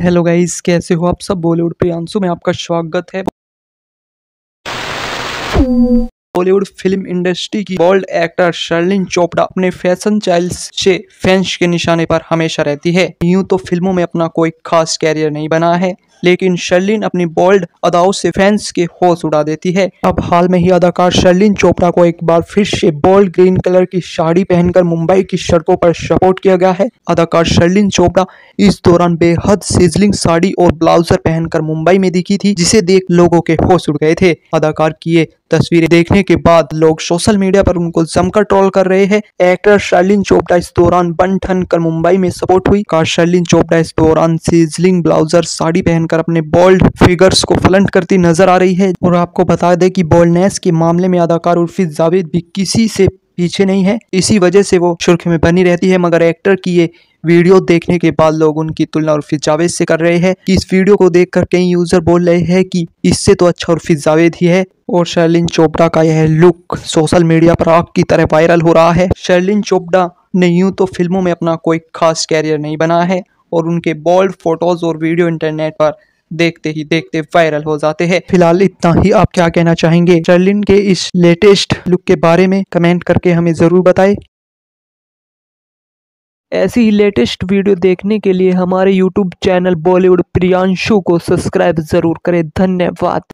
Hello guys कैसे हो आप सब? बॉलीवुड प्रियांशु में आपका स्वागत है। बॉलीवुड फ़िल्म इंडस्ट्री की बोल्ड एक्टर शर्लिन चोपड़ा अपने फ़ैशन चाइल्स से फैंस के निशाने पर हमेशा रहती है। यूँ तो फ़िल्मों में अपना कोई खास कैरियर नहीं बना है, लेकिन शर्लिन अपनी बोल्ड अदाओं से फैंस के होश उड़ा देती है। अब हाल में ही अदाकार शर्लिन चोपड़ा को एक बार फिर से बोल्ड ग्रीन कलर की साड़ी पहनकर मुंबई की सड़कों पर सपोर्ट किया गया है। अदाकार शर्लिन चोपड़ा इस दौरान बेहद सिजलिंग साड़ी और ब्लाउजर पहनकर मुंबई में दिखी थी, जिसे देख लोगों के होश उड़ गए थे। अदाकार की ये तस्वीरें देखने के बाद लोग सोशल मीडिया पर उनको जमकर ट्रोल कर रहे हैं। एक्टर शर्लिन चोपड़ा इस दौरान बन ठन कर मुंबई में सपोर्ट हुई। कार शर्लिन चोपड़ा इस दौरान सीजलिंग ब्लाउजर साड़ी पहनकर अपने बोल्ड फिगर्स को फलंट करती नज़र आ रही है। और आपको बता दें कि बोल्डनेस के मामले में अदाकार उर्फी जावेद भी किसी से पीछे नहीं है। इसी वजह से वो सुर्खी में बनी रहती है, मगर एक्टर की ये वीडियो देखने के बाद लोग उनकी तुलना उर्फी जावेद से कर रहे हैं कि इस वीडियो को देखकर कई यूज़र बोल रहे हैं कि इससे तो अच्छा उर्फी जावेद ही है। और शर्लिन चोपड़ा का यह लुक सोशल मीडिया पर आग की तरह वायरल हो रहा है। शर्लिन चोपड़ा ने यूँ तो फ़िल्मों में अपना कोई खास कैरियर नहीं बना है, और उनके बोल्ड फ़ोटोज़ और वीडियो इंटरनेट पर देखते ही देखते वायरल हो जाते हैं। फ़िलहाल इतना ही। आप क्या कहना चाहेंगे? चर्लिन के इस लेटेस्ट लुक के बारे में कमेंट करके हमें ज़रूर बताए। ऐसी ही लेटेस्ट वीडियो देखने के लिए हमारे यूट्यूब चैनल बॉलीवुड प्रियांशु को सब्सक्राइब ज़रूर करें। धन्यवाद।